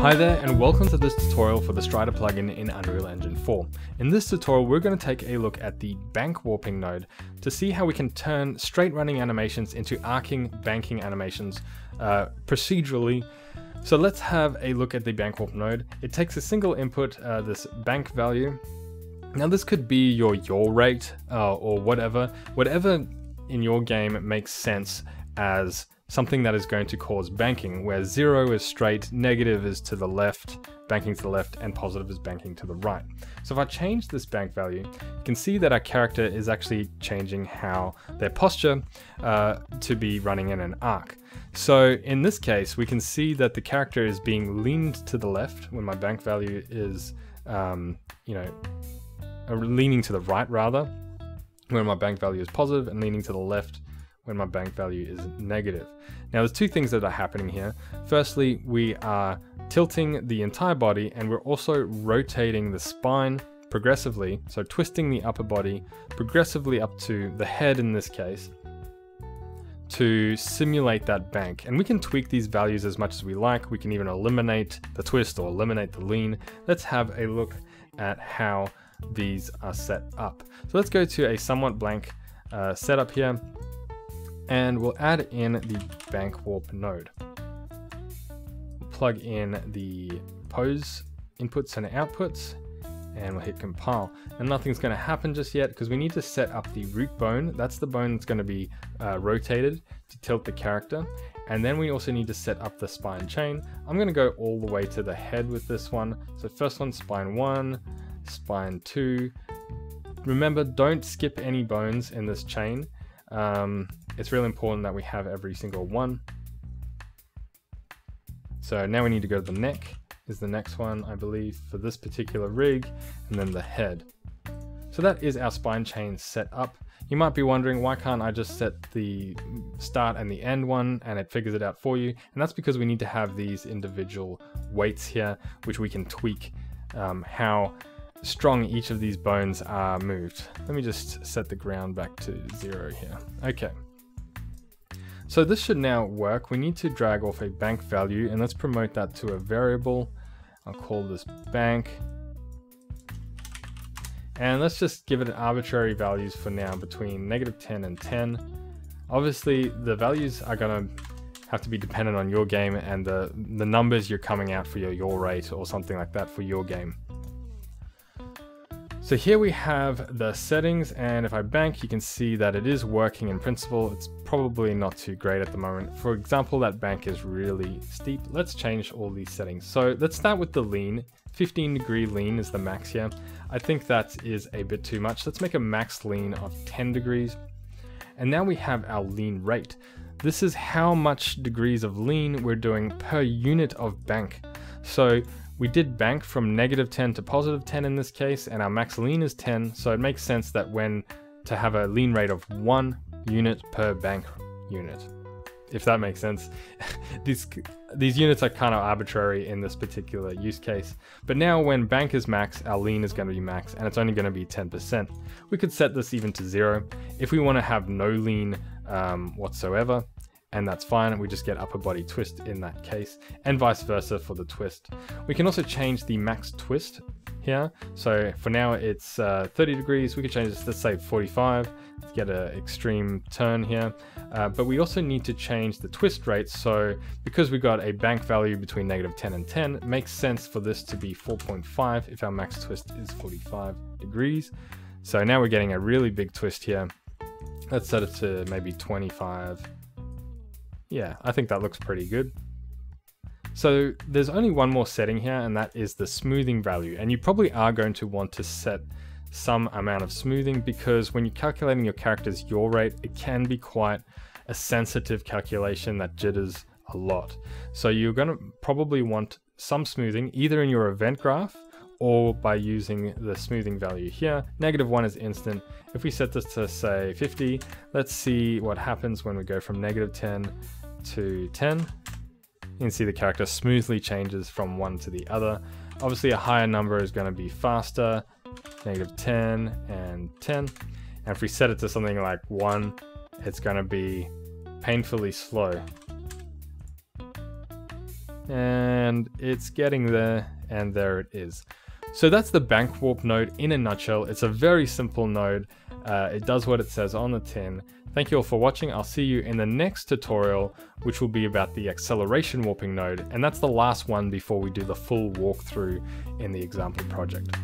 Hi there and welcome to this tutorial for the Strider plugin in Unreal Engine 4. In this tutorial we're going to take a look at the bank warping node to see how we can turn straight running animations into arcing banking animations uh, procedurally. So let's have a look at the bank warp node. It takes a single input, uh, this bank value. Now this could be your yaw rate uh, or whatever, whatever in your game makes sense as something that is going to cause banking, where zero is straight, negative is to the left, banking to the left, and positive is banking to the right. So if I change this bank value, you can see that our character is actually changing how their posture uh, to be running in an arc. So in this case, we can see that the character is being leaned to the left when my bank value is, um, you know, uh, leaning to the right rather, when my bank value is positive, and leaning to the left when my bank value is negative. Now there's two things that are happening here. Firstly, we are tilting the entire body and we're also rotating the spine progressively, so twisting the upper body progressively up to the head in this case, to simulate that bank. And we can tweak these values as much as we like. We can even eliminate the twist or eliminate the lean. Let's have a look at how these are set up. So let's go to a somewhat blank uh, setup here and we'll add in the bank warp node. Plug in the pose inputs and outputs and we'll hit compile. And nothing's going to happen just yet because we need to set up the root bone. That's the bone that's going to be uh, rotated to tilt the character. And then we also need to set up the spine chain. I'm going to go all the way to the head with this one. So first one, spine one, spine two. Remember, don't skip any bones in this chain. Um, it's really important that we have every single one. So now we need to go to the neck is the next one, I believe, for this particular rig, and then the head. So that is our spine chain set up. You might be wondering, why can't I just set the start and the end one and it figures it out for you? And that's because we need to have these individual weights here, which we can tweak um, how strong each of these bones are moved. Let me just set the ground back to zero here. Okay. So this should now work. We need to drag off a bank value and let's promote that to a variable. I'll call this bank. And let's just give it arbitrary values for now between negative 10 and 10. Obviously the values are gonna have to be dependent on your game and the, the numbers you're coming out for your yaw rate or something like that for your game. So here we have the settings and if I bank you can see that it is working in principle. It's probably not too great at the moment. For example that bank is really steep. Let's change all these settings. So let's start with the lean. 15 degree lean is the max here. I think that is a bit too much. Let's make a max lean of 10 degrees. And now we have our lean rate. This is how much degrees of lean we're doing per unit of bank. So we did bank from negative 10 to positive 10 in this case, and our max lean is 10, so it makes sense that when to have a lean rate of one unit per bank unit. If that makes sense. these these units are kind of arbitrary in this particular use case. But now when bank is max, our lean is going to be max, and it's only going to be 10%. We could set this even to zero. If we want to have no lean um, whatsoever, and that's fine. We just get upper body twist in that case, and vice versa for the twist. We can also change the max twist here. So for now it's uh, 30 degrees. We could change this, let's say 45 to get an extreme turn here. Uh, but we also need to change the twist rate. So because we got a bank value between negative 10 and 10, it makes sense for this to be 4.5 if our max twist is 45 degrees. So now we're getting a really big twist here. Let's set it to maybe 25 yeah, I think that looks pretty good. So there's only one more setting here and that is the smoothing value. And you probably are going to want to set some amount of smoothing because when you're calculating your character's yaw rate, it can be quite a sensitive calculation that jitters a lot. So you're going to probably want some smoothing either in your event graph or by using the smoothing value here. Negative 1 is instant. If we set this to say 50, let's see what happens when we go from negative 10 to 10. You can see the character smoothly changes from one to the other. Obviously a higher number is going to be faster, negative 10 and 10. And if we set it to something like 1, it's going to be painfully slow. and it's getting there, and there it is. So that's the bank warp node in a nutshell. It's a very simple node. Uh, it does what it says on the tin. Thank you all for watching. I'll see you in the next tutorial, which will be about the acceleration warping node. And that's the last one before we do the full walkthrough in the example project.